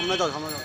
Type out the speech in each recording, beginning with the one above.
咱们走，咱们走。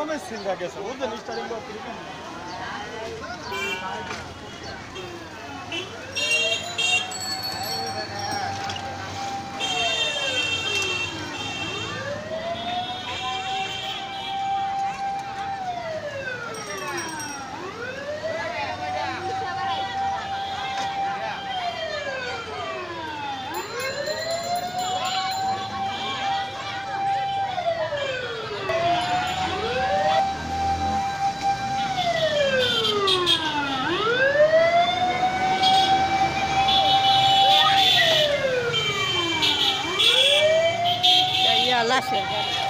Ama ben sizin de gelsin. Burada ne işlerim yok. 选择你。